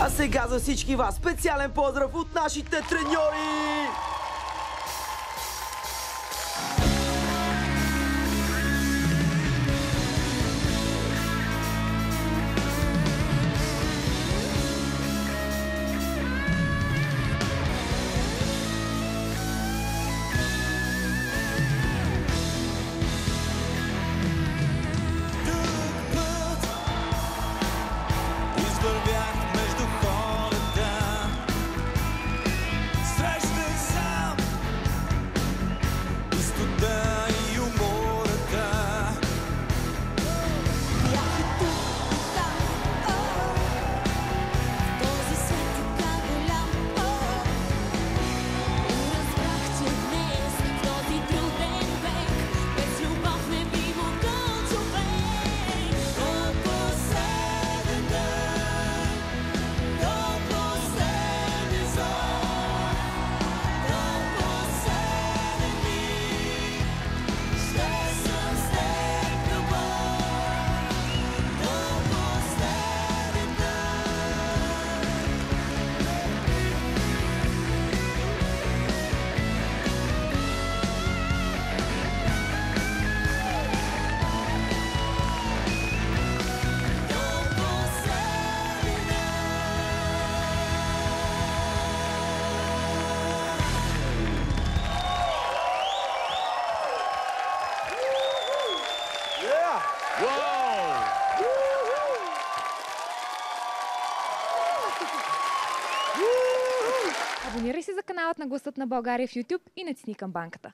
А сега за всички вас специален поздрав от нашите треньори! Абонирай се за каналът на Гласът на България в YouTube и натисни камбанката.